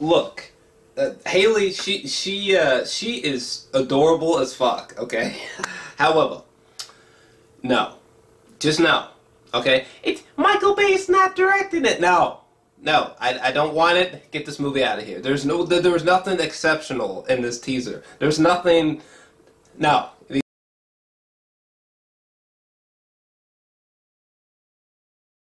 look, uh, Hailee, she she uh, she is adorable as fuck. Okay, however, no, just no. Okay, it's Michael Bay is not directing it. No, no, I, I don't want it. Get this movie out of here. There's no there was nothing exceptional in this teaser. There's nothing. No,